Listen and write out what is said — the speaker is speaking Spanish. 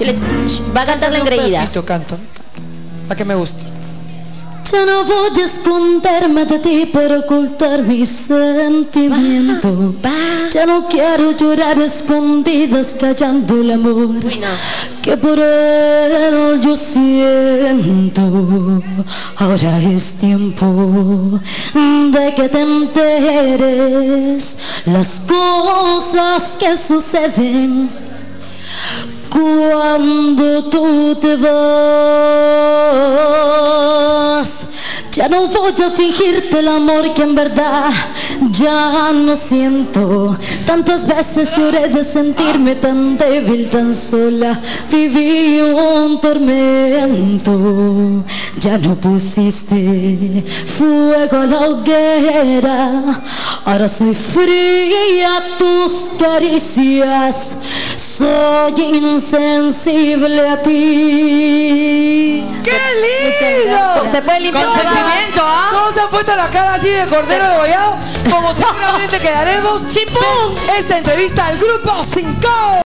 Yo le- va a cantar la engreída. pedacito canto. La que me gusta. Ya no voy a esconderme de ti para ocultar mis sentimientos. Ya no quiero llorar escondidas callando el amor Uy, no. que por él yo siento. Ahora es tiempo de que te enteres las cosas que suceden cuando tú te vas. Ya no voy a fingirte el amor que en verdad ya no siento. Tantas veces lloré de sentirme tan débil, tan sola. Viví un tormento. Ya no pusiste fuego a la hoguera. Ahora soy fría a tus caricias. Soy insensible a ti. ¡Qué lindo! Se puede limpiar. Con sentimiento, ¿ah? Todos se han puesto la cara así de cordero degollado, como seguramente quedaremos. ¡Chimpún! Esta entrevista al grupo 5.